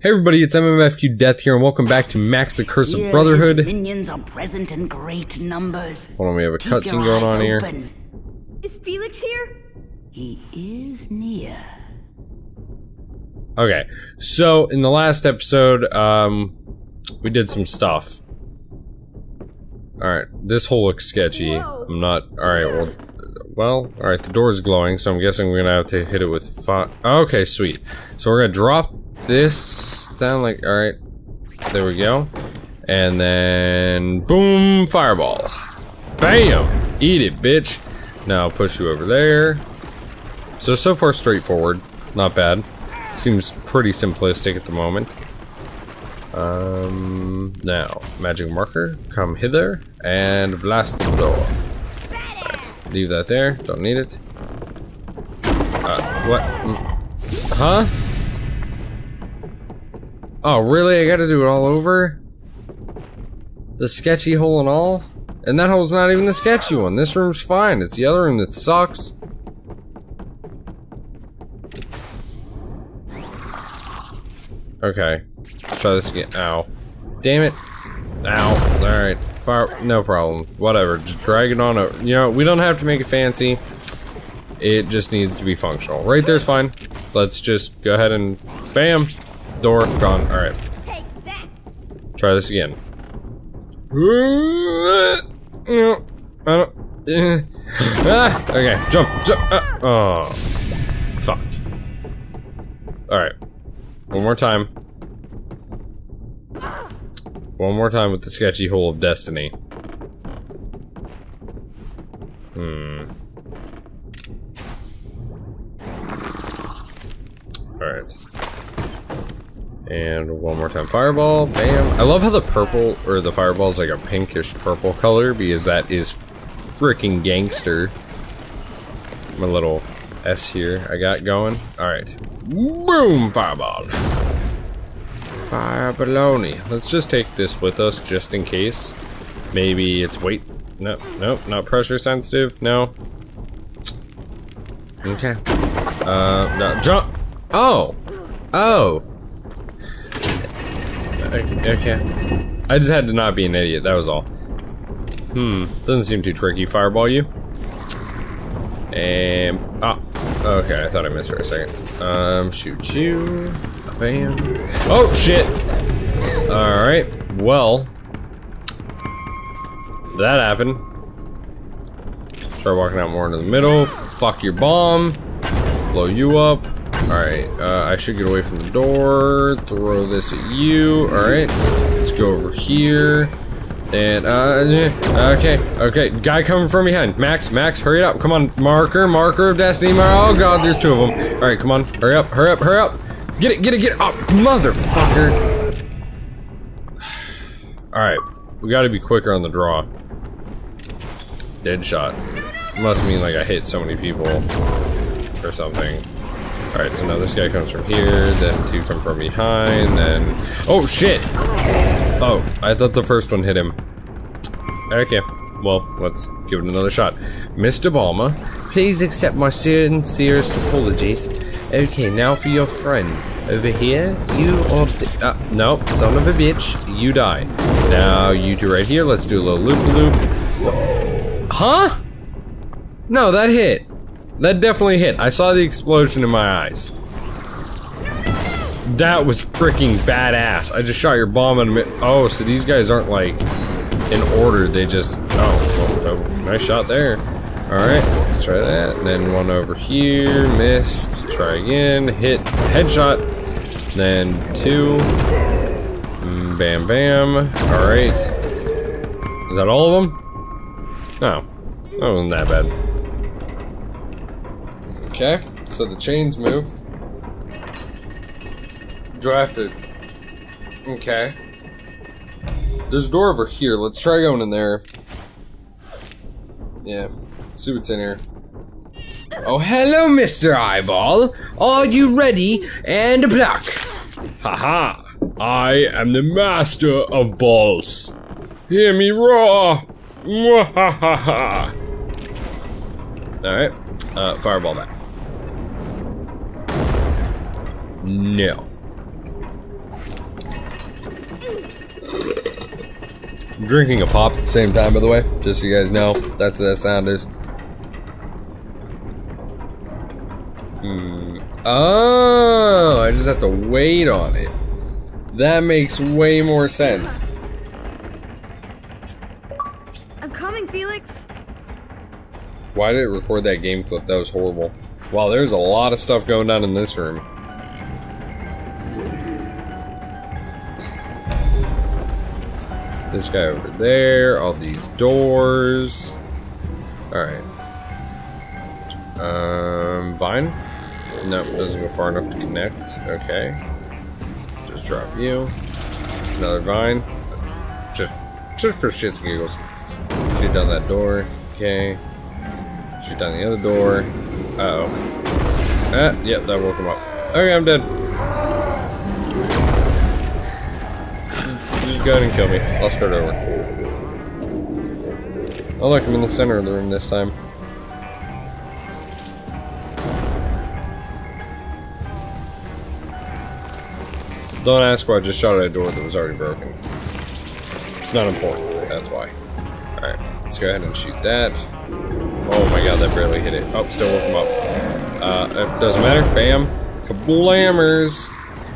Hey everybody, it's MMFQ Death here, and welcome back to Max the Curse of Brotherhood. his minions are present in great numbers. Hold on, we have a cutscene going on here. open. Is Felix here? He is near. Okay, so in the last episode, um, we did some stuff. Alright, this hole looks sketchy. Whoa. I'm not. Alright, well. Well, alright, the door is glowing, so I'm guessing we're gonna have to hit it with fire. Okay, sweet. So we're gonna drop this down, like. Alright. There we go. And then. Boom! Fireball. Bam! Eat it, bitch. Now push you over there. So, so far straightforward. Not bad. Seems pretty simplistic at the moment. Um, now, magic marker, come hither and blast the door. Alright, leave that there, don't need it. Uh, what? Mm, Huh? Oh, really? I gotta do it all over? The sketchy hole and all? And that hole's not even the sketchy one. This room's fine. It's the other room that sucks. Okay. Let's try this again. Ow. Damn it. Ow. Alright. Fire. No problem. Whatever. Just drag it on over. You know, we don't have to make it fancy. It just needs to be functional. Right there's fine. Let's just go ahead and bam. Door gone. Alright. Try this again. Eh. Ah, okay. Jump. Jump. ah, oh. Fuck. Alright. One more time. One more time with the sketchy hole of destiny. Hmm. Alright. And one more time fireball. Bam. I love how the purple, or the fireball is like a pinkish purple color because that is freaking gangster. My little S here I got going. Alright. Boom! Fireball. Fire baloney. Let's just take this with us just in case. Maybe it's weight. No, no, not pressure sensitive. No. Okay. Uh, no, jump. Oh. Oh. Okay. I just had to not be an idiot. That was all. Hmm. Doesn't seem too tricky. Fireball you. And ah, okay. I thought I missed for a second. Um, shoot you. Bam. Oh shit. All right. Well, that happened. Start walking out more into the middle. Fuck your bomb. Blow you up. All right. Uh, I should get away from the door. Throw this at you. All right. Let's go over here. And, uh, okay, okay, guy coming from behind. Max, Max, hurry up, come on. Marker, marker of destiny, mar- oh god, there's two of them. Alright, come on, hurry up, hurry up, hurry up. Get it, get it, get it, oh, motherfucker. Alright, we gotta be quicker on the draw. Dead shot. Must mean like I hit so many people or something. Alright, so now this guy comes from here, then two come from behind, then... Oh, shit! Oh, I thought the first one hit him. Okay, well, let's give it another shot. Mr. Balmer, please accept my sincerest apologies. Okay, now for your friend. Over here, you are... Uh, no, son of a bitch, you die. Now, you two right here, let's do a little loop-a-loop. Huh? No, that hit. That definitely hit. I saw the explosion in my eyes. That was freaking badass. I just shot your bomb in a minute. Oh, so these guys aren't like in order. They just. Oh, nice shot there. Alright, let's try that. Then one over here. Missed. Try again. Hit. Headshot. Then two. Mm, Bam, bam. Alright. Is that all of them? No. That wasn't that bad. Okay, so the chains move. Do I have to... Okay. There's a door over here. Let's try going in there. Yeah. See what's in here. Oh, hello, Mr. Eyeball. Are you ready? And block. Haha. I am the master of balls. Hear me roar. Mwahaha. Alright. Uh, fireball back. No. I'm drinking a pop at the same time, by the way, just so you guys know. That's what that sound is. Hmm. Oh, I just have to wait on it. That makes way more sense. I'm coming, Felix. Why did it record that game clip? That was horrible. Wow, there's a lot of stuff going on in this room. This guy over there, all these doors. Alright. Um, Vine? Nope, doesn't go far enough to connect. Okay. Just drop you. Another Vine. Just, just for shits and giggles. Shoot down that door. Okay. Shoot down the other door. Uh oh. Ah, yep, that woke him up. Okay, I'm dead. Just go ahead and kill me. I'll start over. Oh look, I'm in the center of the room this time. Don't ask why I just shot at a door that was already broken. It's not important, that's why. Alright, let's go ahead and shoot that. Oh my god, that barely hit it. Oh, still woke him up. Uh, it doesn't matter. Bam. Kablammers.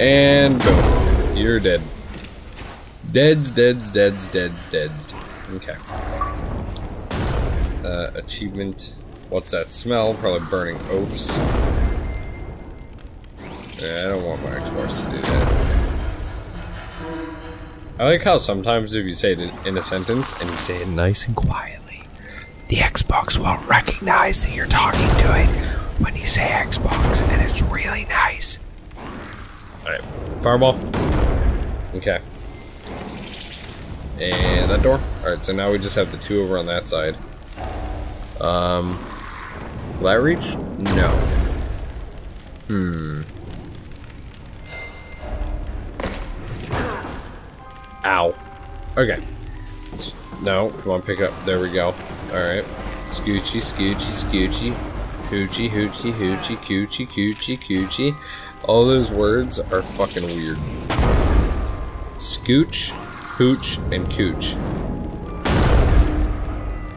And boom. You're dead. Deads, deads, deads, deads, deads. Okay. Uh, achievement. What's that smell? Probably burning oafs. Yeah, I don't want my Xbox to do that. I like how sometimes if you say it in a sentence and you say it nice and quietly, the Xbox won't recognize that you're talking to it when you say Xbox, and it's really nice. Alright, fireball. Okay. And that door. Alright, so now we just have the two over on that side. Um, will that reach? No. Hmm. Ow. Okay. No, come on, pick up. There we go. Alright. Scoochy, scoochy, scoochy. Hoochie, hoochie, hoochie, coochie, coochie, coochie. All those words are fucking weird. Scooch, hooch, and cooch.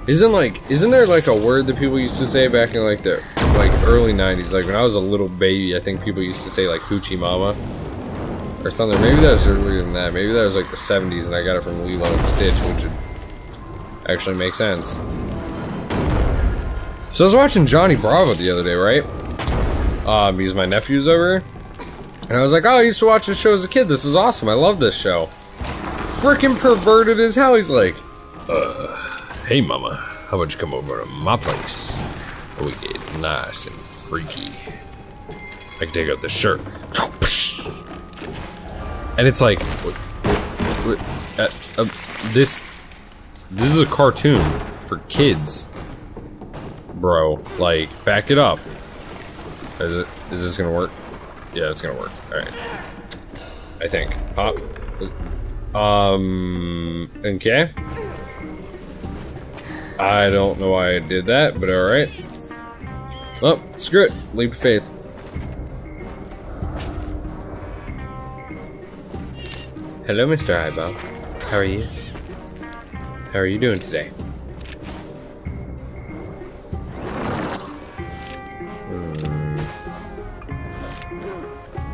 Isn't like, isn't there like a word that people used to say back in like the like early 90s? Like when I was a little baby, I think people used to say like hoochie mama or something. Maybe that was earlier than that. Maybe that was like the 70s and I got it from Lilo and Stitch, which would actually make sense. So I was watching Johnny Bravo the other day, right? Um, because my nephew's over. And I was like, oh, I used to watch this show as a kid. This is awesome. I love this show. Freaking perverted as hell. He's like, uh, hey, mama, how about you come over to my place? We get nice and freaky. I can take out the shirt. And it's like, uh, uh, this, this is a cartoon for kids, bro. Like, back it up. Is it? Is this gonna work? Yeah, it's gonna work. All right. I think. Pop. Um. Okay. I don't know why I did that, but all right. Oh, screw it. Leap of faith. Hello, Mr. Eyeball. How are you? How are you doing today? Hmm.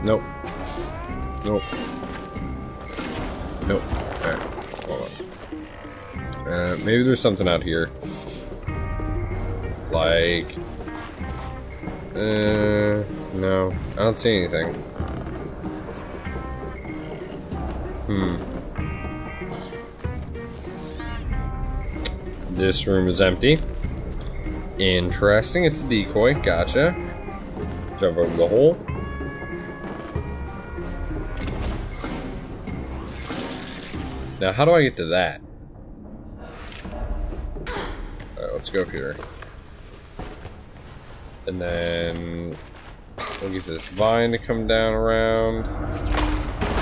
Nope. Nope. Nope. Alright, hold on. Uh, maybe there's something out here. Like... Uh, no. I don't see anything. Hmm. This room is empty. Interesting. It's a decoy. Gotcha. Jump over the hole. Now, how do I get to that? Alright, let's go here. And then we'll get this vine to come down around.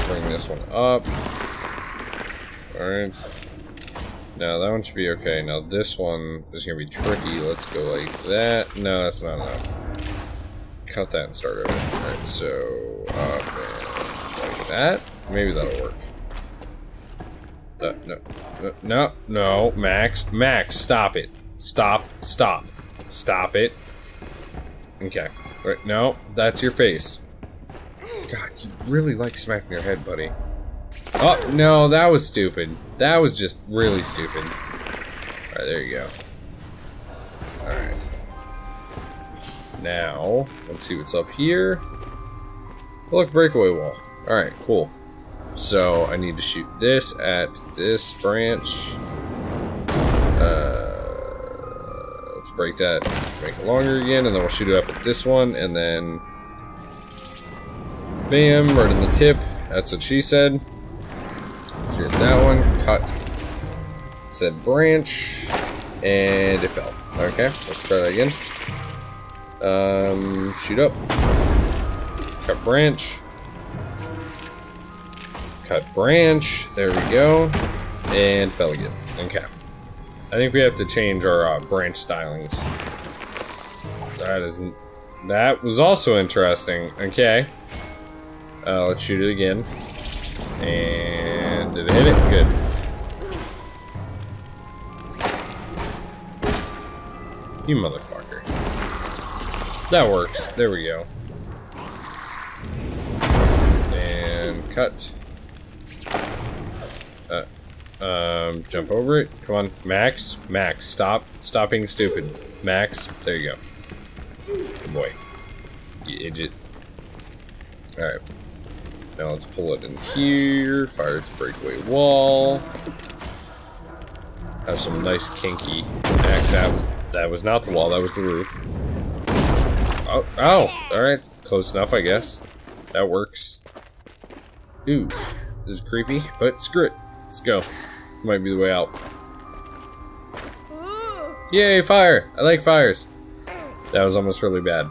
Bring this one up. Alright. Now that one should be okay. Now this one is gonna be tricky. Let's go like that. No, that's not enough. Cut that and start over. Alright, so up and like that. Maybe that'll work. Uh, no, no, no, no, Max, Max, stop it. Stop, stop, stop it. Okay. No, that's your face. God, you really like smacking your head, buddy. Oh, no, that was stupid. That was just really stupid. Alright, there you go. Alright. Now, let's see what's up here. Look, breakaway wall. Alright, cool. So, I need to shoot this at this branch. Uh, let's break that, make it longer again, and then we'll shoot it up at this one, and then... Bam, right in the tip. That's what she said. Shoot that one, cut said branch, and it fell. Okay, let's try that again. Um, shoot up. Cut branch. Cut branch. There we go. And fell again. Okay. I think we have to change our uh, branch stylings. That is... That was also interesting. Okay. Uh, let's shoot it again. And did it hit it? Good. You motherfucker. That works. There we go. And cut. Uh, um, jump over it. Come on, Max. Max, stop. Stop being stupid. Max, there you go. Good boy. You idiot. Alright. Now let's pull it in here. Fire the breakaway wall. Have some nice kinky. That, that was not the wall, that was the roof. Oh, oh, alright. Close enough, I guess. That works. Ooh, this is creepy, but screw it. Let's go. Might be the way out. Yay, fire! I like fires. That was almost really bad.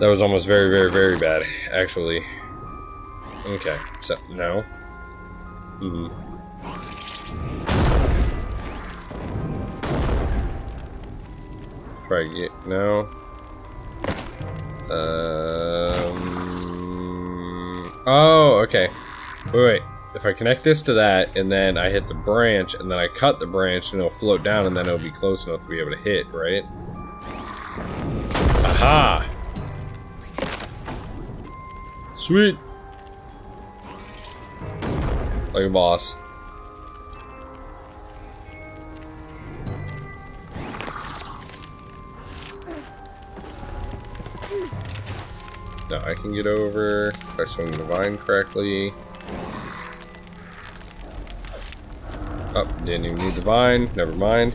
That was almost very, very, very bad, actually. Okay, so, no. Mm hmm Try get, no. Um, oh, okay. Wait, wait. If I connect this to that, and then I hit the branch, and then I cut the branch, and it'll float down, and then it'll be close enough to be able to hit, right? Aha! Sweet! Like a boss. Now I can get over if I swing the vine correctly. Oh, didn't even need the vine. Never mind.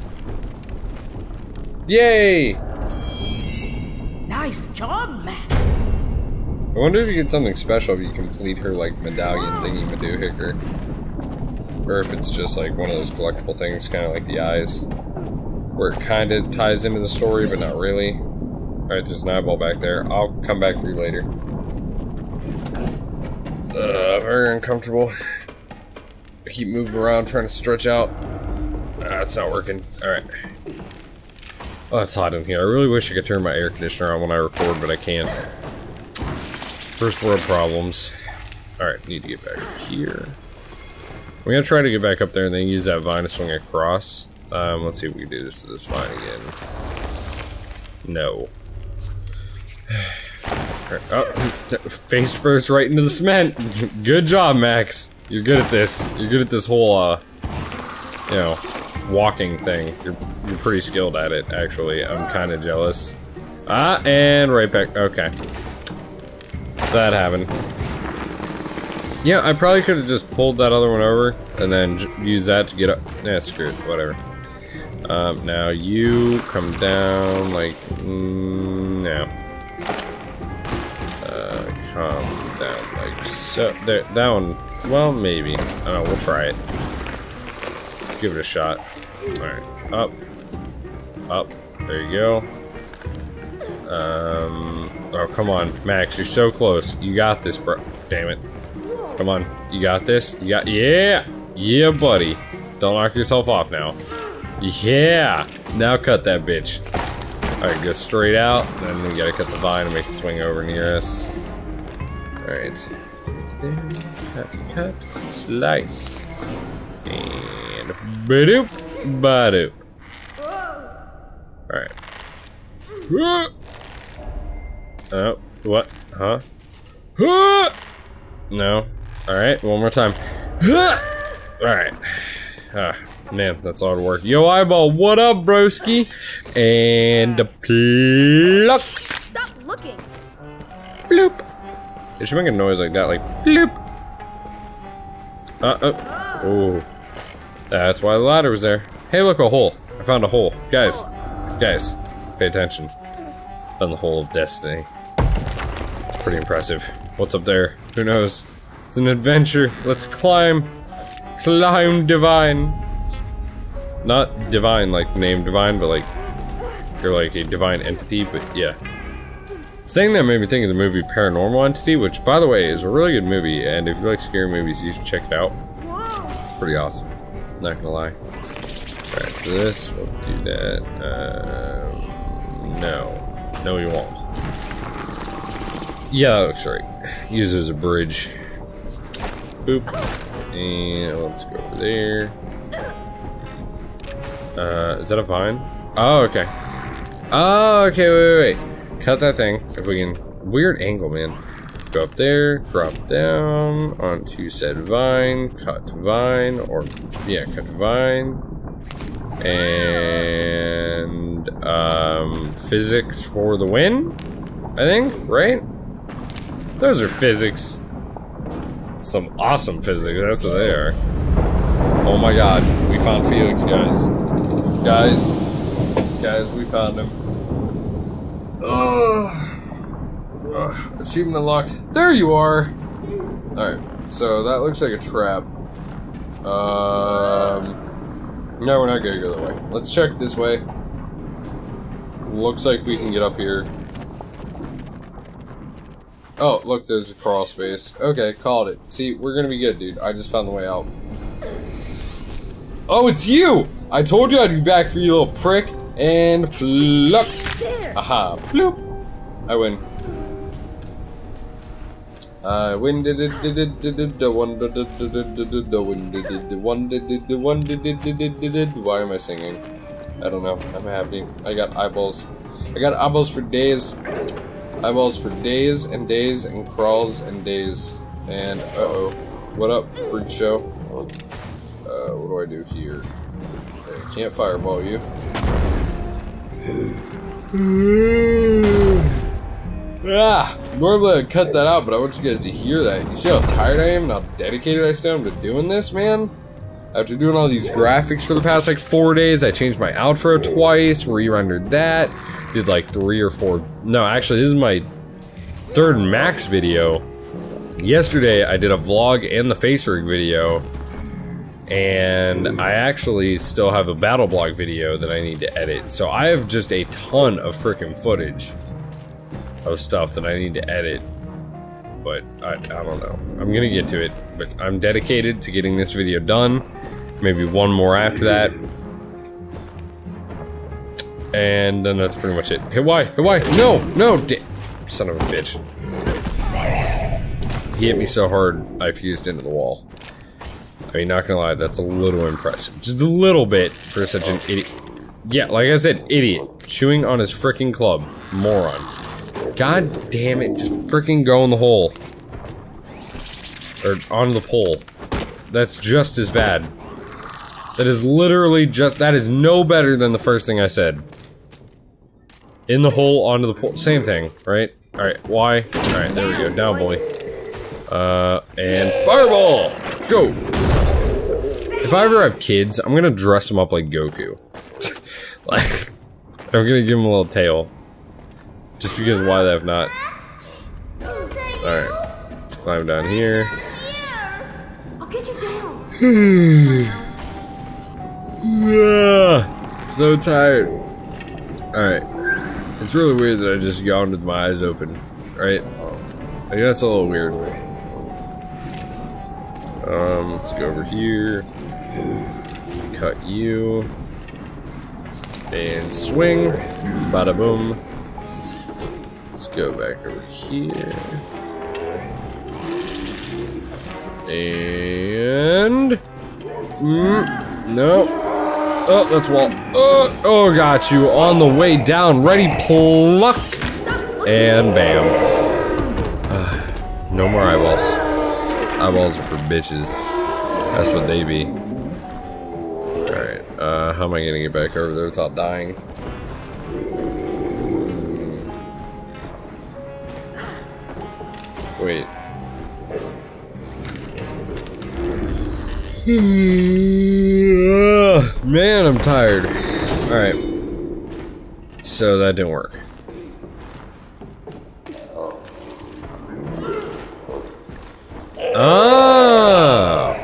Yay! Nice job, Max. I wonder if you get something special if you complete her, like, medallion thingy Madoohicker. Or if it's just, like, one of those collectible things, kind of like the eyes. Where it kind of ties into the story, but not really. Alright, there's an eyeball back there. I'll come back for you later. Uh, very uncomfortable. I keep moving around trying to stretch out. Ah, not working. Alright. Oh, it's hot in here. I really wish I could turn my air conditioner on when I record, but I can't. First world problems. Alright, need to get back here. We're gonna try to get back up there and then use that vine to swing across. Um, let's see if we can do this to this vine again. No. Oh, face first right into the cement. Good job, Max. You're good at this. You're good at this whole, uh, you know, walking thing. You're, you're pretty skilled at it, actually. I'm kind of jealous. Ah, and right back. Okay. That happened. Yeah, I probably could have just pulled that other one over and then use that to get up. Nah, screw it. Whatever. Um, now you come down like, mm, no. Uh, come down like so. There, that one, well, maybe. I don't know, we'll try it. Give it a shot. Alright, up. Up. There you go. Um, oh, come on. Max, you're so close. You got this, bro. Damn it. Come on. You got this? You got, yeah! Yeah, buddy. Don't knock yourself off now. Yeah! Now cut that bitch. Alright, go straight out. Then we gotta cut the vine and make it swing over near us. Alright. Cut, cut, slice. And badoop, badoop. Alright. Oh, what? Huh? No. Alright, one more time. Alright. Ah, man, that's of work. Yo, eyeball, what up, broski? And pluck. Stop looking. Bloop. It should make a noise like that, like bloop. Uh oh. Oh. That's why the ladder was there. Hey, look, a hole. I found a hole. Guys, guys, pay attention. Found the hole of destiny. Pretty impressive. What's up there? Who knows? It's an adventure. Let's climb. Climb divine. Not divine like name divine, but like you're like a divine entity, but yeah. Saying that made me think of the movie Paranormal Entity, which, by the way, is a really good movie, and if you like scary movies, you should check it out. It's pretty awesome. Not gonna lie. Alright, so this, we'll do that. Um, no. No, you won't. Yeah, that looks right. Use it as a bridge. Boop. And let's go over there. Uh, is that a vine? Oh, okay. Oh, okay, wait, wait, wait. Cut that thing. If we can. Weird angle, man. Go up there, drop down onto said vine, cut vine, or, yeah, cut vine. And, um, physics for the win? I think, right? Those are physics. Some awesome physics, that's what they are. Oh my god, we found Felix, guys. Guys, guys, we found him. Ugh. Achievement unlocked. There you are! Alright, so that looks like a trap. Um. No, we're not gonna go that way. Let's check this way. Looks like we can get up here. Oh, look, there's a crawl space. Okay, called it. See, we're gonna be good, dude. I just found the way out. Oh, it's you! I told you I'd be back for you, little prick. And pluck. Aha, bloop. I win. I win. Did it? Did it? Did it? The one. Did it? Did it? The one. Did it? The one. Did it? The one. Did it? Did it? Did it? Why am I singing? I don't know. I'm happy. I got eyeballs. I got eyeballs for days. Eyeballs for days and days and crawls and days. And uh oh, what up, freak show? Uh, what do I do here? I can't fireball you. Ah! Normally I'd cut that out, but I want you guys to hear that. You see how tired I am and how dedicated I am to doing this, man? After doing all these graphics for the past like four days, I changed my outro twice, re-rendered that, did like three or four. No, actually, this is my third max video. Yesterday, I did a vlog and the FaceRig video, and I actually still have a BattleBlock video that I need to edit. So I have just a ton of freaking footage of stuff that I need to edit. But I, I don't know. I'm gonna get to it. But I'm dedicated to getting this video done. Maybe one more after that. And then that's pretty much it. Hey, why? Hey, why? No! No! Son of a bitch. He hit me so hard, I fused into the wall. I mean, not gonna lie, that's a little impressive. Just a little bit for such an idiot. Yeah, like I said, idiot. Chewing on his freaking club. Moron. God damn it, just freaking go in the hole. Or on the pole. That's just as bad. That is literally just- that is no better than the first thing I said. In the hole, onto the pole. Same thing, right? Alright, why? Alright, there we go. Down, boy. Uh, and fireball! Go! If I ever have kids, I'm gonna dress them up like Goku. like, I'm gonna give them a little tail. Just because why they have not. Alright, let's climb down here. I'll get you down. So tired. Alright. It's really weird that I just yawned with my eyes open, right? Think that's a little weird. Um, let's go over here. Cut you. And swing. Bada boom. Let's go back over here. And... Mm, no. Oh, that's wall. Oh, oh, got you. On the way down. Ready, pluck. And bam. Ah, no more eyeballs. Eyeballs are for bitches. That's what they be. How am I gonna get back over there without dying? Hmm. Wait. Man, I'm tired. Alright. So that didn't work. Ah!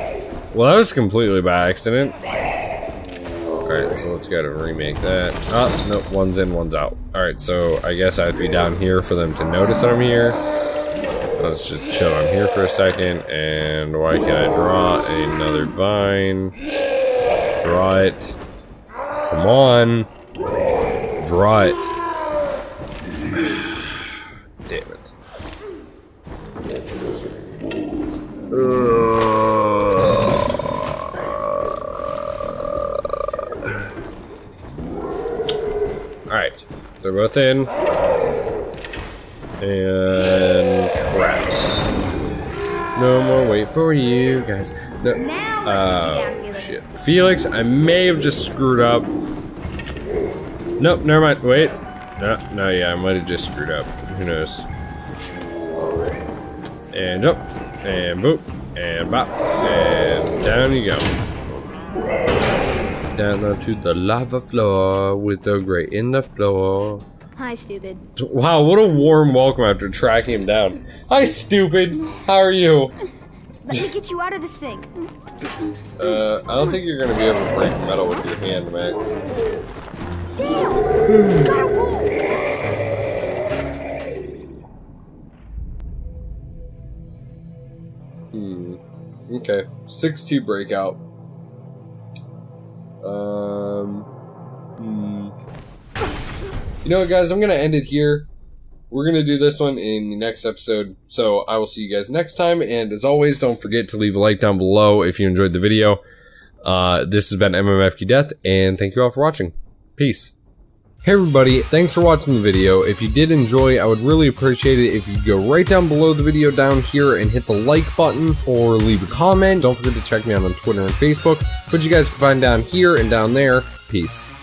Well, that was completely by accident. Alright, so let's go to remake that. Oh, no, one's in, one's out. Alright, so I guess I have to be down here for them to notice I'm here. Let's just chill. I'm here for a second, and why can't I draw another vine? Draw it. Come on. Draw it. Damn it. Alright. And trap. No more wait for you guys. No. Now let's get you down, Oh, Felix. shit. Felix, I may have just screwed up. Nope, never mind. Wait. No, no, yeah, I might have just screwed up. Who knows? And jump. And boop. And bop. And down you go. Down onto the lava floor with the grate in the floor. Hi, stupid. Wow, what a warm welcome after tracking him down. Hi, stupid. How are you? Let me get you out of this thing. Uh, I don't think you're gonna be able to break metal with your hand, Max. Damn! Gotta roll! Hmm. Okay. 6-2 breakout. Um. Hmm. You know what, guys? I'm gonna end it here. We're gonna do this one in the next episode. So I will see you guys next time. And as always, don't forget to leave a like down below if you enjoyed the video. Uh, this has been MMFQ Death, and thank you all for watching. Peace. Hey everybody, thanks for watching the video. If you did enjoy, I would really appreciate it if you go right down below the video down here and hit the like button or leave a comment. Don't forget to check me out on Twitter and Facebook, which you guys can find down here and down there. Peace.